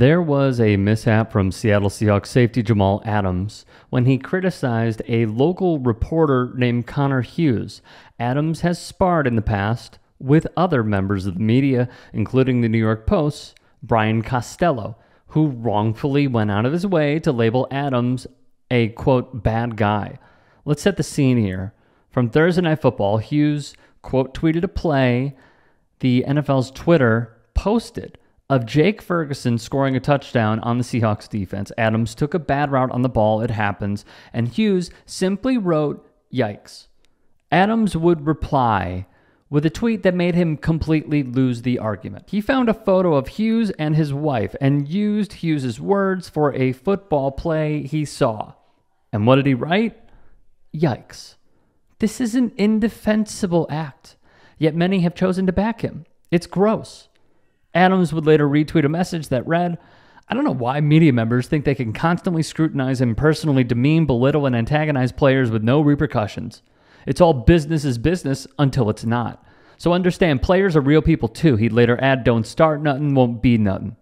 There was a mishap from Seattle Seahawks safety Jamal Adams when he criticized a local reporter named Connor Hughes. Adams has sparred in the past with other members of the media, including the New York Post's Brian Costello, who wrongfully went out of his way to label Adams a quote bad guy. Let's set the scene here. From Thursday Night Football, Hughes quote tweeted a play the NFL's Twitter posted of Jake Ferguson scoring a touchdown on the Seahawks defense. Adams took a bad route on the ball, it happens, and Hughes simply wrote, Yikes. Adams would reply with a tweet that made him completely lose the argument. He found a photo of Hughes and his wife and used Hughes's words for a football play he saw. And what did he write? Yikes. This is an indefensible act, yet many have chosen to back him. It's gross. Adams would later retweet a message that read, I don't know why media members think they can constantly scrutinize and personally demean, belittle, and antagonize players with no repercussions. It's all business is business until it's not. So understand, players are real people too. He'd later add, don't start nothing, won't be nothing.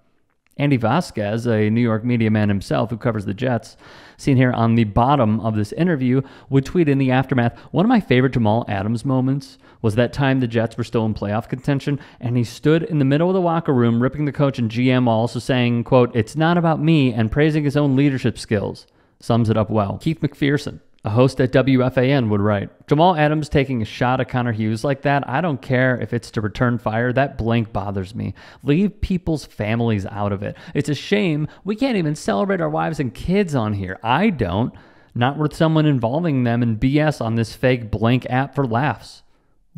Andy Vasquez, a New York media man himself who covers the Jets, seen here on the bottom of this interview, would tweet in the aftermath One of my favorite Jamal Adams moments was that time the Jets were still in playoff contention, and he stood in the middle of the locker room, ripping the coach and GM, also saying, quote, It's not about me, and praising his own leadership skills. Sums it up well. Keith McPherson, a host at WFAN would write Jamal Adams taking a shot at Connor Hughes like that, I don't care if it's to return fire. That blank bothers me. Leave people's families out of it. It's a shame we can't even celebrate our wives and kids on here. I don't. Not with someone involving them in BS on this fake blank app for laughs.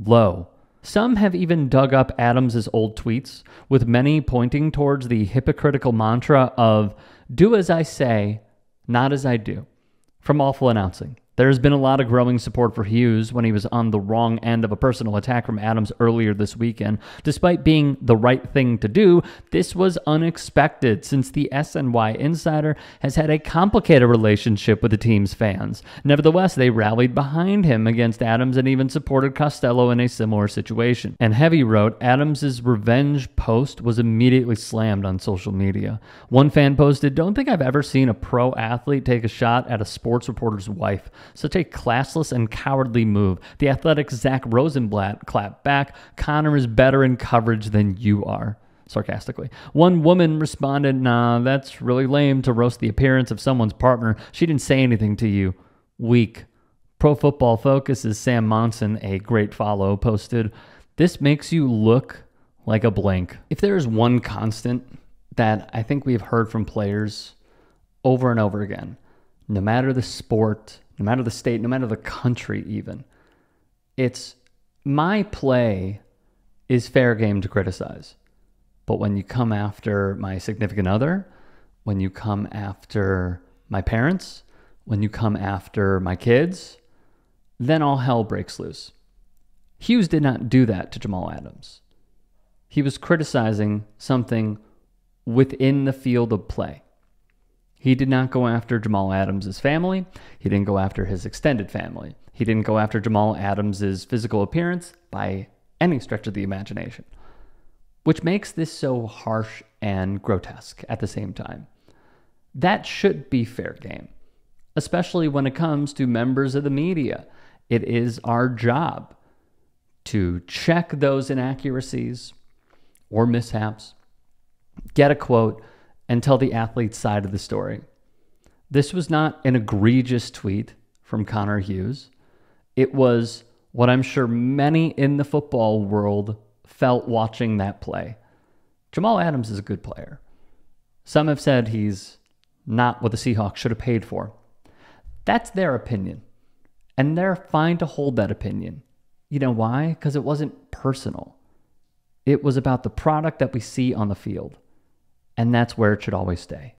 Low. Some have even dug up Adams's old tweets, with many pointing towards the hypocritical mantra of do as I say, not as I do from awful announcing. There has been a lot of growing support for Hughes when he was on the wrong end of a personal attack from Adams earlier this weekend. Despite being the right thing to do, this was unexpected since the SNY insider has had a complicated relationship with the team's fans. Nevertheless, they rallied behind him against Adams and even supported Costello in a similar situation. And Heavy wrote Adams's revenge post was immediately slammed on social media. One fan posted, "Don't think I've ever seen a pro athlete take a shot at a sports reporter's wife." Such a classless and cowardly move. The athletic Zach Rosenblatt clapped back. Connor is better in coverage than you are. Sarcastically. One woman responded, Nah, that's really lame to roast the appearance of someone's partner. She didn't say anything to you. Weak. Pro Football Focus's Sam Monson, a great follow, posted, This makes you look like a blank. If there is one constant that I think we've heard from players over and over again, no matter the sport, no matter the state, no matter the country, even. It's my play is fair game to criticize. But when you come after my significant other, when you come after my parents, when you come after my kids, then all hell breaks loose. Hughes did not do that to Jamal Adams. He was criticizing something within the field of play. He did not go after Jamal Adams' family. He didn't go after his extended family. He didn't go after Jamal Adams' physical appearance by any stretch of the imagination, which makes this so harsh and grotesque at the same time. That should be fair game, especially when it comes to members of the media. It is our job to check those inaccuracies or mishaps, get a quote, and tell the athlete's side of the story. This was not an egregious tweet from Connor Hughes. It was what I'm sure many in the football world felt watching that play. Jamal Adams is a good player. Some have said he's not what the Seahawks should have paid for. That's their opinion. And they're fine to hold that opinion. You know why? Because it wasn't personal. It was about the product that we see on the field and that's where it should always stay.